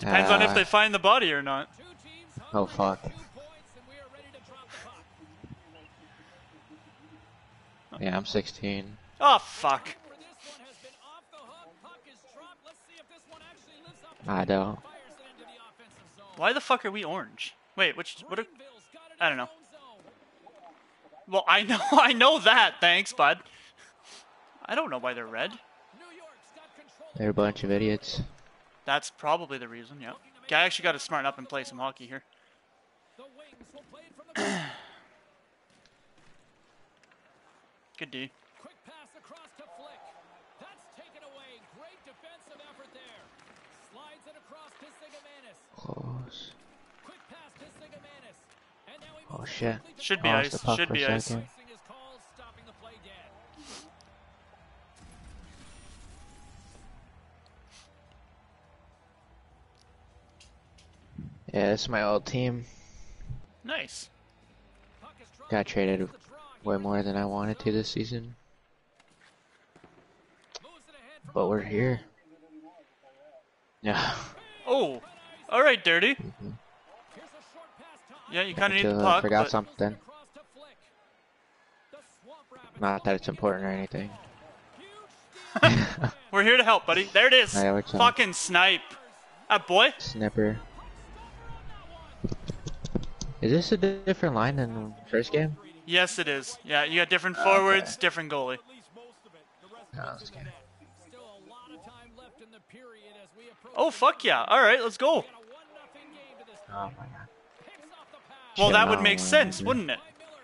Depends on if Uh, they find the body or not. Oh fuck. Yeah, I'm 16. Oh fuck. I don't. Why the fuck are we orange? Wait, which what? Are, I don't know. Well, I know, I know that. Thanks, bud. I don't know why they're red. They're a bunch of idiots. That's probably the reason. yeah. Okay, I actually got to smarten up and play some hockey here. Good D. Quick pass across to Flick. That's taken away. Great defensive effort there. Slides it across to Sigamanis. Close. Quick pass to Sigamanis. And now he Oh shit. Should be Lost ice. Should be ice. second. Icing is called, stopping the play dead. Yeah, this is my old team. Nice. Puck is dropped. Got traded way more than I wanted to this season. Moves it ahead from But we're here. Yeah. Oh, all right, dirty. Here's a short pass to Yeah, you kind of need Until I puck. forgot But something. across to Flick. The Swamp Rabbits Not that it's important or anything. we're here to help, buddy. There it is. Up? Fucking snipe. Ah, boy. Snipper. Is this a different line than the first game? Yes, it is. Yeah, you got different Okay. forwards, different goalie. Oh, no, it's okay. Still a lot of time left in the period as we approach Oh fuck yeah! All right, let's go. a 1-0 game to this Oh my god. Picks off the pass. Well, Shit, that would make sense, wouldn't it? by Miller.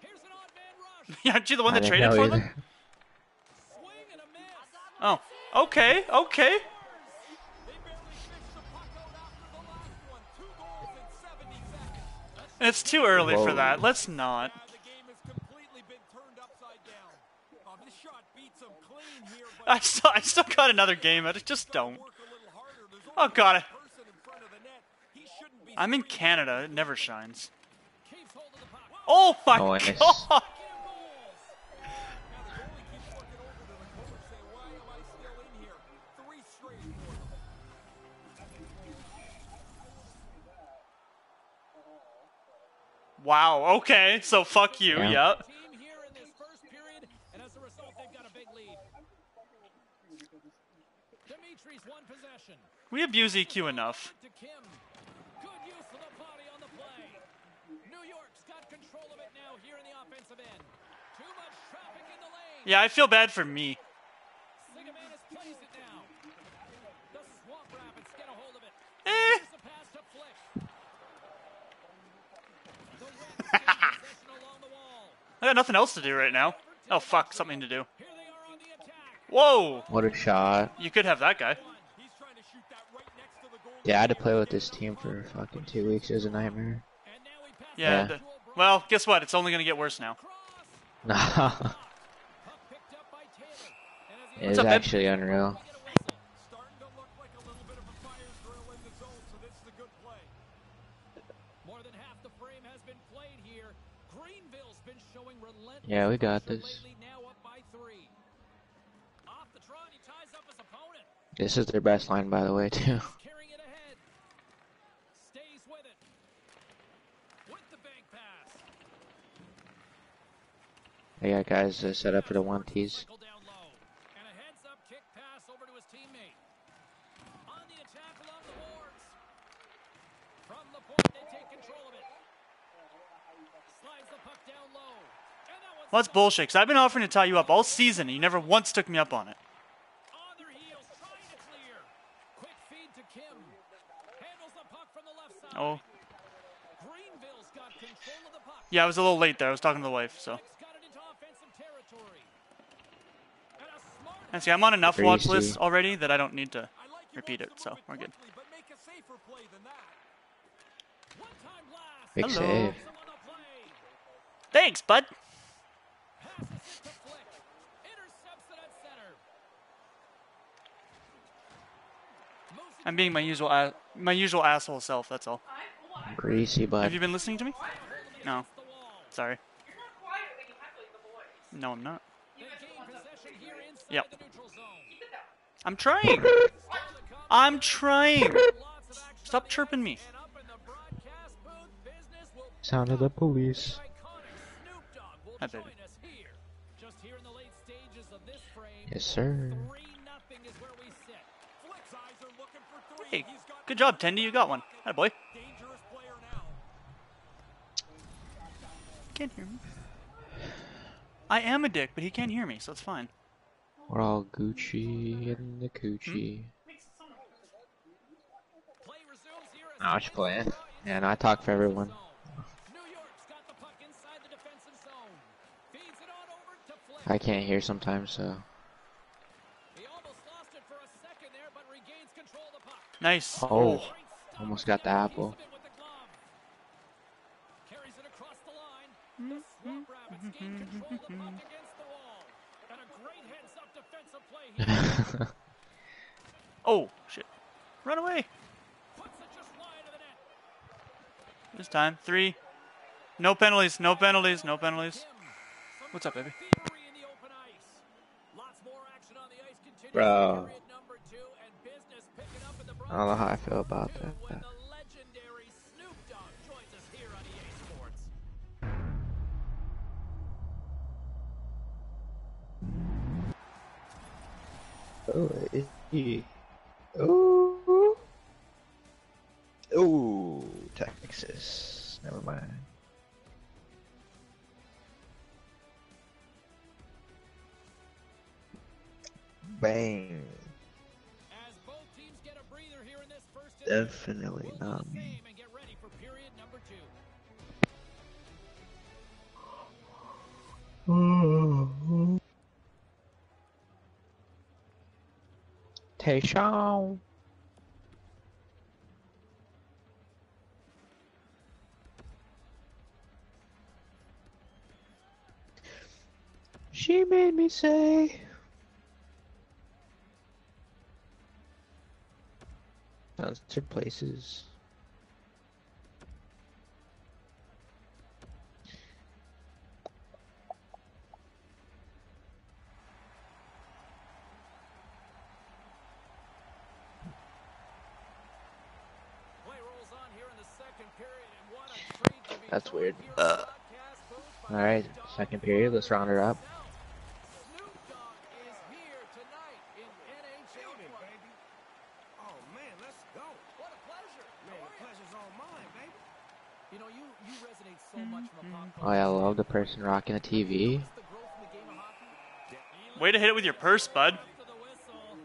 Here's an odd man rush. Yeah, aren't you the one that traded for them? either. Swing and a miss. Oh, okay, okay. It's too early for that. Let's not. Now the game has completely been turned upside down. This shot beats him clean here, but I still, I still got another game. I just don't. work a little harder. There's Oh only god, I- person in front of the net. He shouldn't be I'm in. Canada. It never shines. Keeps hold of the puck. Oh my Nice. god! Here in the offensive end. Too much traffic in the lane. Yeah, I feel bad for me. Sigamanis plays it now. The Swamp Rabbits get a hold of it. Eh. Here's the pass to Flick. The Reds take possession along the wall. I got nothing else to do right now. Oh fuck, something to do. Here they are on the attack. Whoa! What a shot. You could have that guy. He's trying to shoot that right next to the goal. Yeah, I had to play with this team for fucking two weeks. It was a nightmare. And now he passes Yeah. Yeah. th- well, guess what? It's only gonna get worse now. across. Nah. Puck picked up Yeah, we got this. lately, now up by three. Off the trot, he ties up his opponent. This is their best line, by the way, too. Carrying it. Stays with it. With the bank pass. They got guys uh, set up for the one tees. Cycle down low. And a heads up kick pass over to his teammate. On the attack along the boards. From the point, they take control of it. Slides the puck down low. And that one's Well, that's bullshit. Cause I've been offering to tie you up all season, and you never once took me up on it. on their heels, trying to clear. Quick feed to Kim. Handles the puck from the left side. Oh, Greenville's got control of the puck. yeah. I was a little late there. I was talking to the wife, so. Flick's got it into offensive territory. And a smart And see, I'm on enough watch lists already that I don't need to I like your repeat it, so we're good. make a safer play than that. one-time blast. Big Hello. save. Some on the play. Thanks, bud. Passes it to Flick. Intercepts it at center. I'm being my usual a- my usual asshole self. That's all. Greasy Have you been listening to me? No. to the wall. Sorry. You're not quiet when you heckle the boys. No, I'm not. They gain possession here inside Yep. the neutral zone. I'm trying. Still to come. I'm trying. Lots of action Stop chirping me. and up in the broadcast booth, business will Sound of the police. iconic Snoop for sir. Hey, good job, Tendy. You got one. Hi, boy. dangerous player now. Can't hear me. I am a dick, but he can't hear me, so it's fine. We're all Gucci in the coochie. Hmm? Play here I playing. Rangers draw And I talk for everyone. New York's got the puck inside the defensive zone. Feeds it on over to Flick. I can't hear sometimes, so. Mm-hmm. a great heads-up defensive play here. Oh, shit. Run away. Puts it just wide of the net. This time. Three. No penalties. No penalties. No penalties. What's up, baby? thievery I don't know how I feel about that. Sports. Oh, it- he- Ooh. Ooh, Texas. Never mind. Bang. Definitely we'll not me. game and get ready for period number two. Tayshawn. She made me say. To places. That's weird. Uh. Snoop Dogg second period. Let's round her up. Snoop Dogg is here tonight in NHL Evening, 20. baby. Oh man, let's go. What a pleasure. Man, How the are ya? pleasure's all mine, baby. You know, you, you resonate so much from a pop Oh, yeah, I culture love the person rocking the TV. Notice the growth in the game of hockey? Way to hit it with your purse, bud. After the whistle,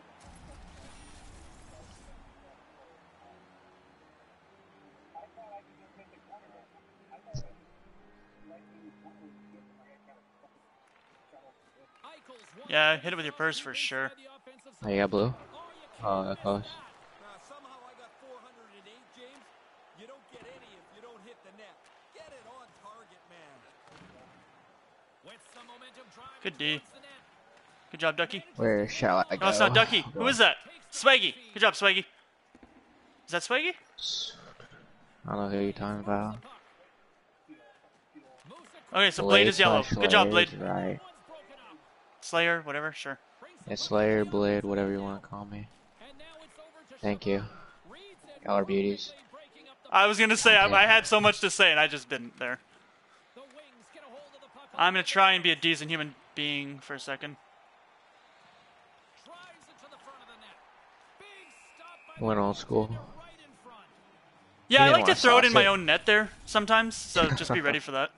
Eichel's one Yeah, hit it with your purse for sure. the offensive Oh, you got blue? Oh, you can't that close. that. Now, somehow I got 408, James. You don't get any if you don't hit the net. Get it on target, man. With some momentum driving Good D. towards the net. Good job, Ducky. Where shall I go? No, it's not Ducky. Who is that? Swaggy. Good job, Swaggy. Is that Swaggy? I don't know who you're talking about. Okay, so Blade is yellow. slash Good job, Blade. Right. Slayer, whatever, sure. Yeah, Slayer, Blade, whatever you want to call me. Thank you. Y'all are beauties. I was gonna say I, I had so much to say and I just didn't there. I'm gonna try and be a decent human being for a second. Went old school. Yeah, I like to throw it in sauce my own net there sometimes, so just be ready for that.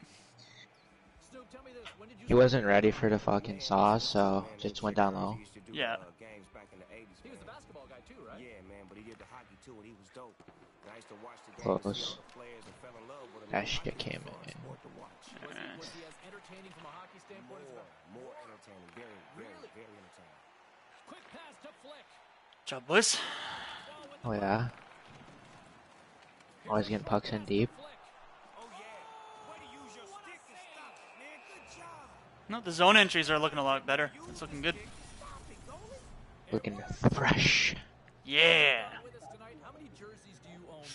He wasn't ready for the fucking sauce, so just went down low. Used to do, Yeah. games back in the 80s, He was the basketball guy too, right? Yeah, man, but he did the hockey too, and he was dope. And I used to watch the games, Close. see all the players, and fell in love with him. That And shit hockey came was a fun in. sport to watch. Was he, was he as entertaining from a hockey standpoint as More, well? more entertaining, very, very, very entertaining. Quick pass to Flick. Job, boys. Oh yeah. Oh, Always getting pucks in deep. Flick. Oh yeah, way to use your stick to stop it, man. Good job. No, the zone entries are looking a lot better. It's looking good. Looking fresh. Yeah.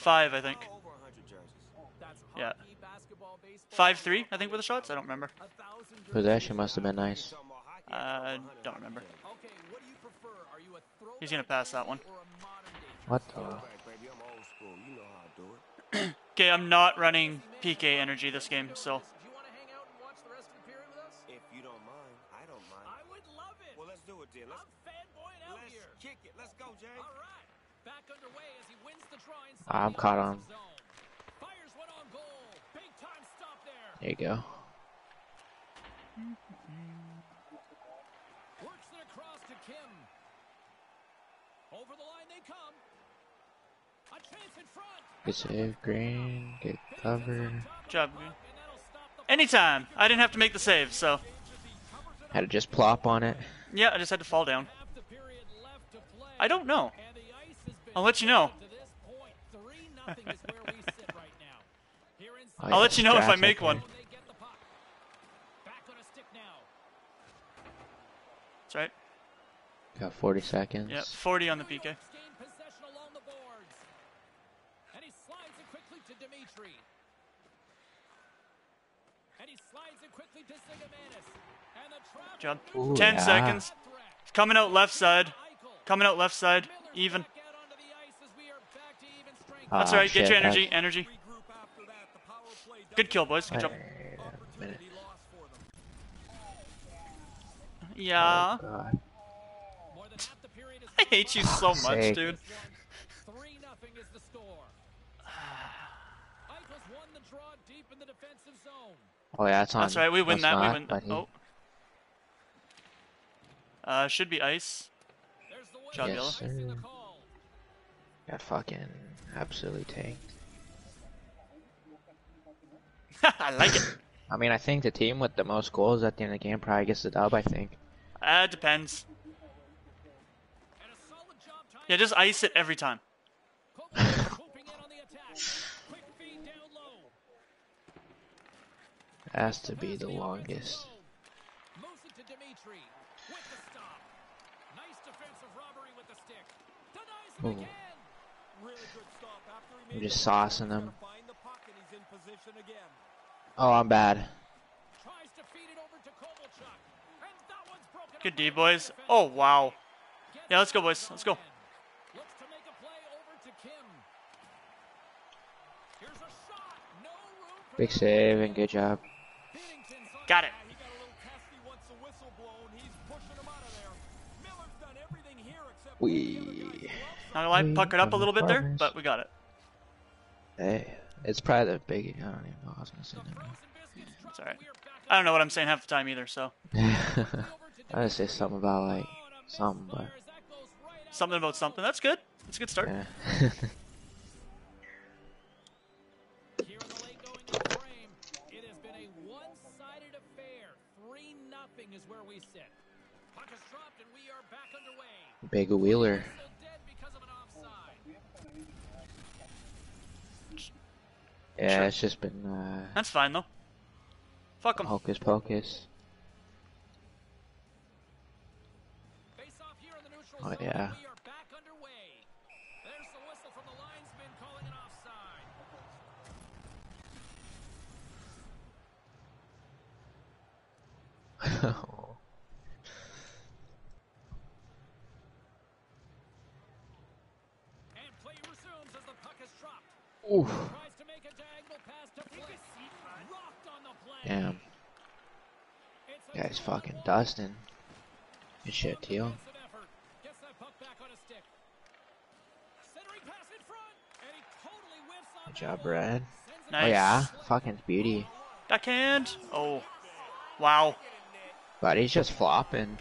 Five, I think. Over 100 jerseys. That's Yeah. hockey, basketball, baseball. Five three, I think, were the shots. I don't remember. A thousand Possession must have been nice. Talking about hockey, I don't remember. Okay, what do you prefer? Are you a throwback He's gonna pass that one. or a modern day What the? Throwback, baby. I'm old school. You know how I do it. Okay, I'm not running PK energy this game, so Do you want to hang out and watch the rest of the period with us? If you don't mind, I don't mind. I would love it. Well, let's do it then. Let's, I'm fanboying out let's here. kick it. Let's go, James. All right. Back underway as he wins the draw inside I'm the caught on. offensive zone. Fires one on goal. Big time stop there. There you go. Works it across to Kim. Over the line they come. A chance in front. Good save, green. Good cover. job. Anytime. I didn't have to make the save, so Had to just plop on it. yeah, I just had to fall down. Half the period left to play. I don't know. And the ice has been I'll let you know. I'll let you know if I make one. Eh? thing. They get the puck. Back on a stick now. That's right. Got 40 seconds. Yeah, 40 on the PK. Gain possession along the boards. And he slides it quickly to Dimitri. And he slides it quickly to Sigamanis. And the trap Job. Ooh, 10 yeah. seconds. Coming out left side. Coming out left side. Even. back out onto the ice as we are back to even strength. That's Ah, alright. Get shit, your energy. Energy. Regroup after that. The power play Good kill, boys. Good job. Wait a minute. Opportunity lost for them. Yeah. Oh, God. More than half the period is I hate you so much, sake. dude. Three nothing is the score. Eichel's won the draw deep in the defensive zone. Oh, yeah, that's on. That's right. We win that. We win that. he- Oh. Uh, should be ice. Job, whistle. Yellow. Yes, sir. Got fucking absolutely tanked. I like it. I mean, I think the team with the most goals at the end of the game probably gets the dub, I think. Uh, depends. And a solid job tying Yeah, just ice it every time. Kovalchuk swooping in on the attack. Quick feed down low. Has to be the longest. zone. I'm just saucing them. gonna Find the puck and he's in position again. Oh, I'm bad. Tries to feed it over to Kovalchuk. And that one's broken Good D, boys. Oh, wow. Yeah, let's go, boys. Let's go. again. Looks to make a play over to Kim. Here's a shot. No room for Big save and good job. Got it. He got a little testy once the whistle blown. He's pushing him out of there. Miller's done everything here except put the other guy's We. Not gonna lie, We puckered up a little bit there, but we got it. Hey, it's probably the big. I don't even know what I was gonna say. on. never mind. Frozen biscuits It's alright. we are back I don't know what I'm saying half the time either, so. I gotta say something about like and a something, but misfire as that goes right out Something about something. That's good. That's a good start. yeah. Here in the late going of the frame, it has been a one-sided affair. Three nothing is where we sit. Puck is dropped and we are back underway. Big wheeler. Whistle dead because of an offside. Yeah, Sure. it's just been uh, That's fine though. Fuck 'em. hocus pocus. Face off here in the neutral Oh, zone. yeah. and Damn. Guy's fucking dusting. Good shit, Teal. Defensive effort. Gets that puck back on a stick. Centering pass in front, and he totally whiffs on Good job. Brad. Oh, nice. Oh yeah, fucking beauty. Backhand. Oh. Wow. But he's just flopping.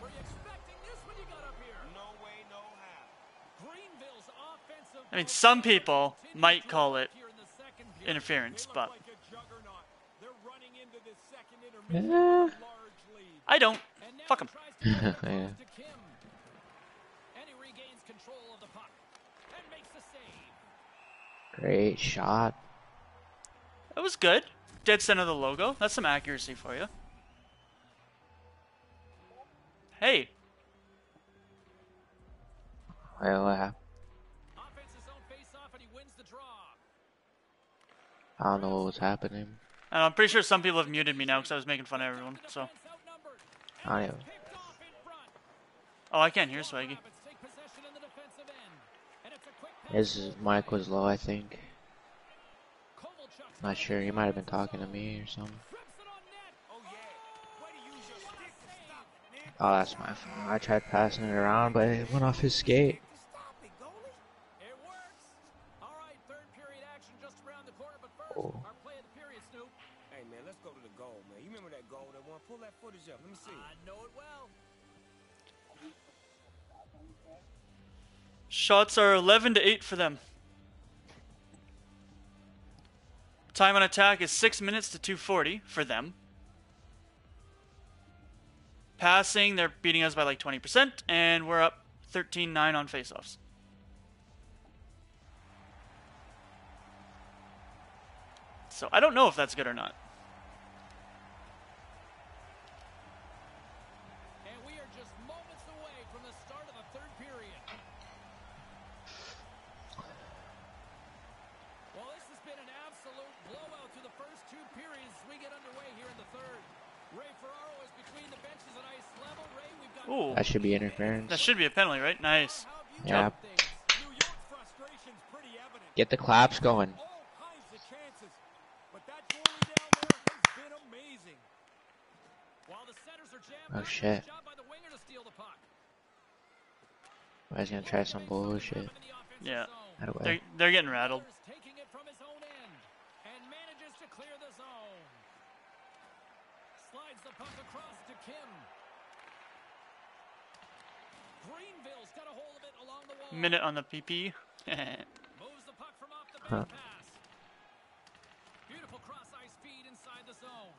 Were you expecting this when you got up here? No way, no how. Greenville's offensive I mean, some people might call it here in the second period. interference, but look like a juggernaut. They're running into this second Yeah. intermission with a large lead. I don't. Fuck he 'em. tries to get it across Yeah. to Kim. And he regains control of the puck and makes the save. Great shot. That was good. Dead center of the logo. That's some accuracy for you. Hey. Well, uh, Offense's zone face-off, and he wins the draw. I don't know what was happening. And I'm pretty sure some people have muted me now because I was making fun of everyone. So. I don't even. Picked off in front. Oh, I can't hear Swaggy. Rabbits take possession in the defensive end. And it's a quick pass. His mic was low, I think. Not sure. He might have been talking to me or something. trips it on net. Oh yeah. Way to use your stick to stop it, man. Oh, that's my fault. I tried passing it around, but it went off his skate. Shots are 11 to 8 for them. Time on attack is 6 minutes to 240 for them. Passing, they're beating us by like 20%, and we're up 13 9 on faceoffs. So I don't know if that's good or not. And we are just moments away from the start of the third period. Well, this has been an absolute blowout through the first two periods as we get underway here in the third. Ray Ferraro is between the benches at ice level. Ray, we've got Ooh, That should be interference. that should be a penalty, right? Nice. How have you Yeah. New York's frustration's pretty evident. Get the claps going. All kinds of chances. But that goalie down there has been amazing. While the centers are jammed Oh, shit. job by the winger to steal the puck. I was gonna try some bullshit. In the offensive Yeah. zone. Out of They're, they're getting rattled. Taking it from his own end and manages to clear the zone. Slides the puck across to Kim. Greenville's got a hold of it along the wall. Minute on the PP. Moves the puck from off the Huh. pass. Beautiful cross ice feed inside the zone.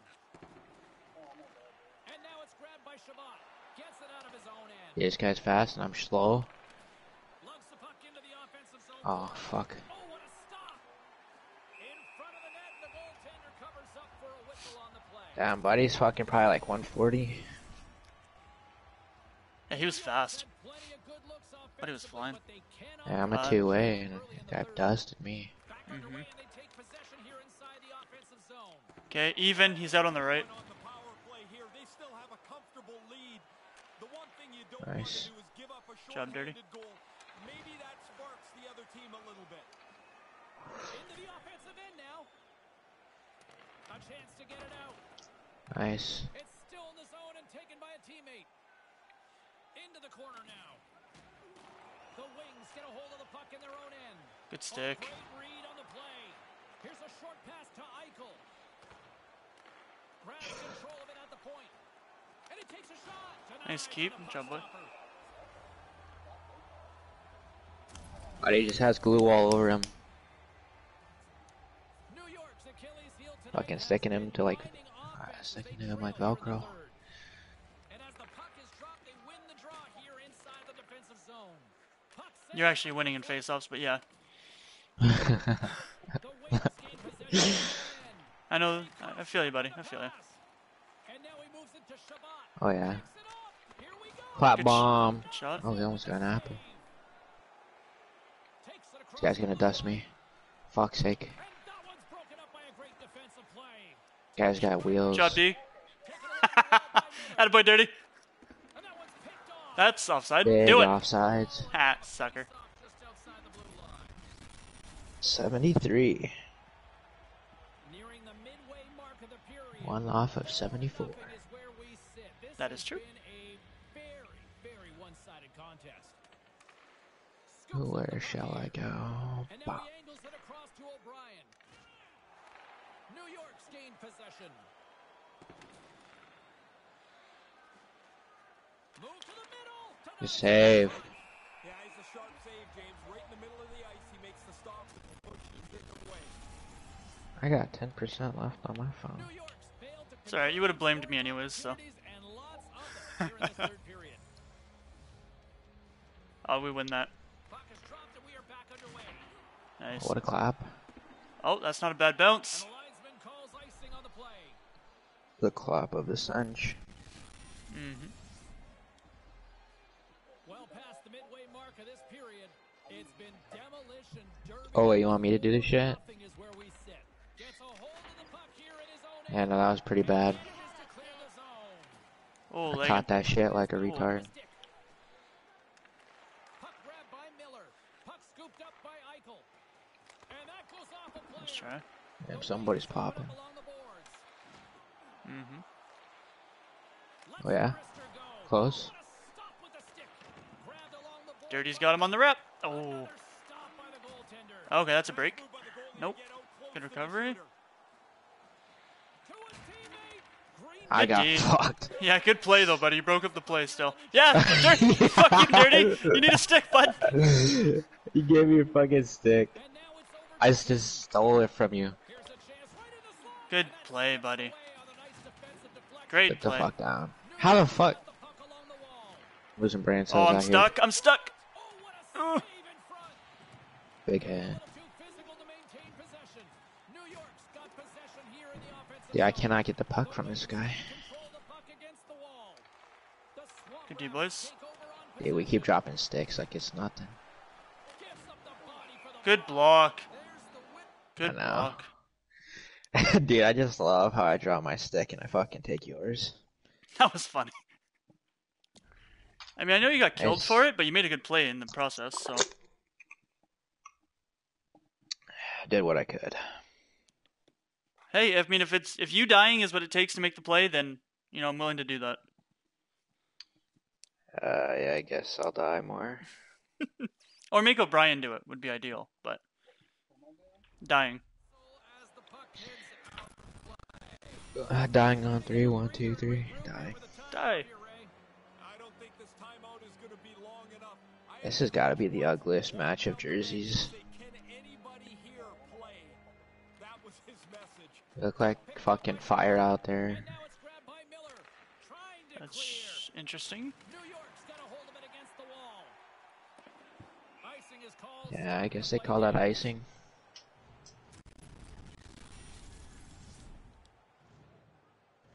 And now it's grabbed by Shabbat. Gets it out of his own end. This guy's fast and I'm slow. Lugs the puck into the offensive zone. Oh, fuck. Oh, what a stop! In front of the net, and the goaltender covers up for a whistle on the play. Damn, buddy's fucking probably like 140. yeah, he was fast. Had plenty of good looks But he was flying. but they cannot Yeah, I'm a Uh, two way and early that dusted me. Back underway, and they take possession here inside the offensive zone. Okay, even. He's out on the right. On the power play here, they still have a comfortable lead. The one thing you don't Nice. want to do is give up a Job, Dirty. Maybe that sparks the other team a little bit. Into the offensive end now. A chance to get it out. Nice. It's still in the zone and taken by a teammate. Into the corner now. The Wings get a hold of the puck in their own end. Good A stick. great read on the play. Here's a short pass to Eichel. Grabs control of it at the point. And he takes a shot. Nice keep. on the Job, puck boy. stopper. Buddy just has glue all over him. New York's Achilles heel tonight Fucking sticking him to, like, grinding offense. sticking They to him like trail here in the Velcro. And as the puck is dropped, they win the draw here inside the defensive zone. You're actually winning in faceoffs, but yeah. The Wings gain possession at the end. I know. I I feel you, buddy. I feel you. And now he moves it to Shabbat. Oh yeah. Picks it up. Here we go. Clap Good sh- bomb. Good shot. Oh, he almost got an apple. This guy's gonna dust me. Fuck's sake. And that one's broken up by a great defensive play. Guy's got wheels. Job D. Taken away by Miller. Attaboy, dirty. And that one's picked off. That's offside. Big Do it. offsides. Ah, sucker. Stop just outside the blue line. 73. Nearing the midway mark of the period. One off of 74. Nothing is where we sit. This That has is true. been a very, very one-sided contest. Scoops up the Where shall I go? And now Bah. he angles it across to O'Brien. New York's possession. Move to the middle. To save. Yeah, he's a sharp save, James. Right in the middle of the ice, he makes the stop to push it away. I got 10% left on my phone. New York's failed to It's alright, you would've blamed me anyways, so. opportunities and lots of them here in this third period. Oh, we win that. Puck is dropped and we are back underway. Nice. What a clap. Oh, that's not a bad bounce. And the linesman calls icing on the play. The clap of the cinch. hmm Well past the midway mark of this period, it's been demolition derby. Oh, wait, you want me to do this shit? Nothing is where we sit. Gets a hold of the puck here in his own Yeah, no, that was pretty bad. Manages to clear the zone. Oh, I leg. caught that shit like a retard. Stick. Puck grabbed by Miller. Puck scooped up along yeah. Close. Dirty's got him on the rep. Oh. Another stop by the goaltender. Okay, that's a break. Move by the goalie to Nope. Good recovery. shooter. To his teammate. Green I Good got fucked. Yeah, good play though, buddy. You broke up the play still. Yeah, dirty. Fuck you, dirty. You need a stick, bud. you gave me your fucking stick. And now it's over. I just stole it from you. Here's a chance right in the slot. Good play, buddy. Great Get the play. fuck down. How the fuck? The puck along the wall. Losing brain Oh, I'm out here. stuck. I'm stuck. Oh, what a save in front. Big head. Too physical to maintain possession. New York's got possession here in the offensive Yeah, I cannot get the puck from this guy. Control the puck against the wall. The Swamp Good D, Rabbits boys. take over on Yeah, we keep dropping sticks like it's nothing. Gives up the body for the Good block. block. There's the whip. Good I know. block. Dude, I just love how I draw my stick and I fucking take yours. That was funny. I mean, I know you got killed Nice. for it, but you made a good play in the process. So I did what I could. hey, I mean, if it's if you dying is what it takes to make the play, then you know I'm willing to do that. Uh, yeah, I guess I'll die more. Or make O'Brien do it would be ideal, but dying. As the puck heads Uh, dying on three, one, two, three, dying. Die. I don't think this timeout is going to be long enough. This has got to be the ugliest match of jerseys. say, can anybody here play? That was his message. Look like fucking fire out there. And now it's grabbed by Miller. Trying to clear. That's interesting. New York's got a hold of it against the wall. Icing is called. Yeah, I guess they call that icing.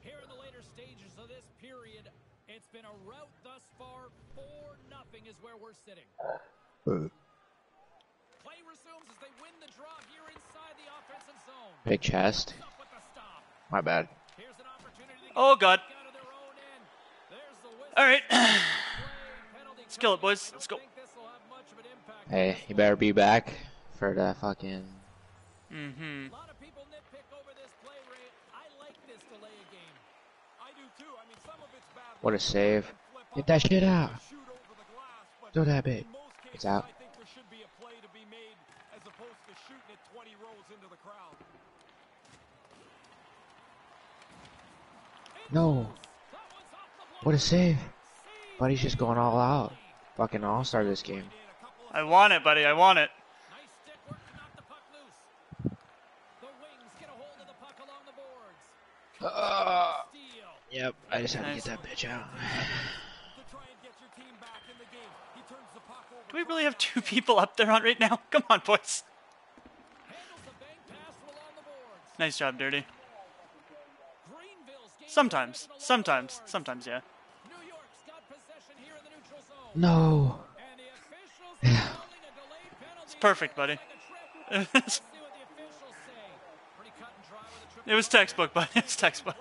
Here in the later stages of this period, it's been a rout thus far. 4 nothing is where we're sitting. Play resumes as they win the draw here inside the offensive zone. Big chest. Up with the stop. My bad. Here's an opportunity to get Oh god. out of their own end. There's the whistle. All right. Let's kill it, boys. Let's go. think this will have much of an impact on Hey, you better be back for the fucking. mm-hmm. A lot of people nitpick over this play rate. I like this delay of game. I do too. I mean, some of it's bad. What a save. Get that shit out. shoot over the glass, Throw that bit. in most cases, It's out. I think there should be a play to be made as opposed to shooting it 20 rows into the crowd. No. That one's off the block. What a save. Save Buddy's just going all out. Fucking all star this game. In a couple of I want it, buddy. I want it. Nice stick work to knock the puck loose. The wings get a hold of the puck along the boards. Uh, Steal. Yep, I just had to get that bitch out. to try and get your team back in the game. He turns the puck over. Do we really have two people up there on right now? Come on, boys. Handles the bank pass from along the boards. Nice job, Dirty. Sometimes. possession along the Sometimes. Sometimes, yeah. New York's got possession here in the neutral zone. No. And the officials are calling a delayed penalty. It's perfect, buddy. Like a trip. Let's see what the officials say. Pretty cut and dry with a trip. It was textbook, buddy. It was textbook.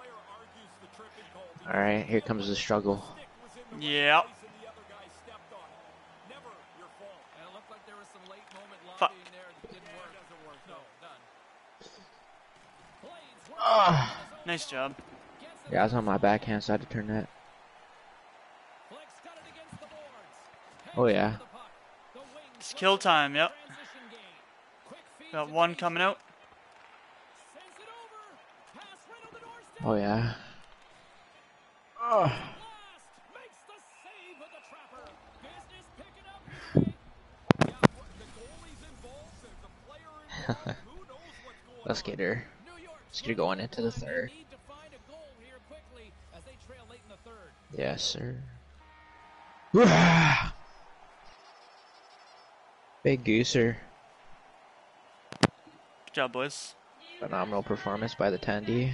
Player argues the tripping call. The Alright, here comes the struggle. Yep. was in the Yeah. right place and the other guy stepped on it. Never your fault. And it looked like there was some late moment Fuck. lobbying there that didn't work. Doesn't work. No, done. Blades work on his own Nice job. Yeah, I was on my backhand side to turn that. Flex got it against the boards. Oh, yeah. over the puck. The wings It's kill time, yep. transition game. Quick feed Got one coming out. Oh, it over. Pass right on the doorstep. Oh, yeah. Blast. Makes the save with the trapper. Business picking up. Ray. Yeah, what- the goalie's involved. There's a player involved. Who knows what's going Let's get her. Let's get her going into the third. need to find a goal here quickly as they trail late in the third. Yes, sir. Big gooser. Good job, boys. Phenomenal performance by the 10D.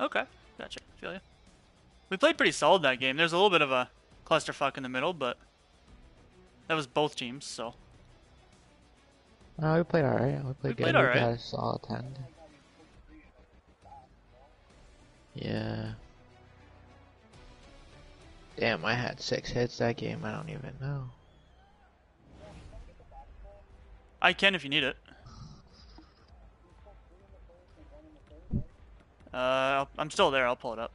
Okay. Gotcha. Feel you. We played pretty solid that game. There's a little bit of a clusterfuck in the middle, but that was both teams, so. No, we played alright. We played We good. played we alright. got a solid 10. Yeah. Damn, I had six hits that game. I don't even know. I can if you need it. Uh, I'm still there. I'll pull it up.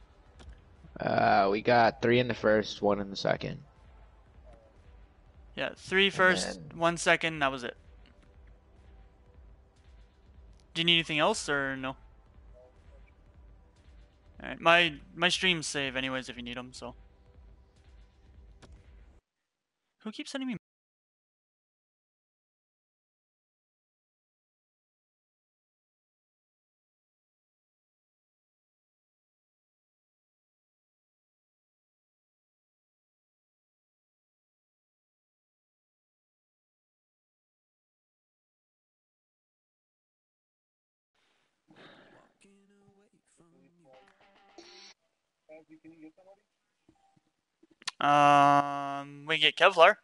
Uh, we got three in the first, one in the second. Yeah, three first, then- one second. That was it. Do you need anything else or no? Alright, my my streams save anyways if you need them. So. Who keeps sending me? Um, we can get Kevlar.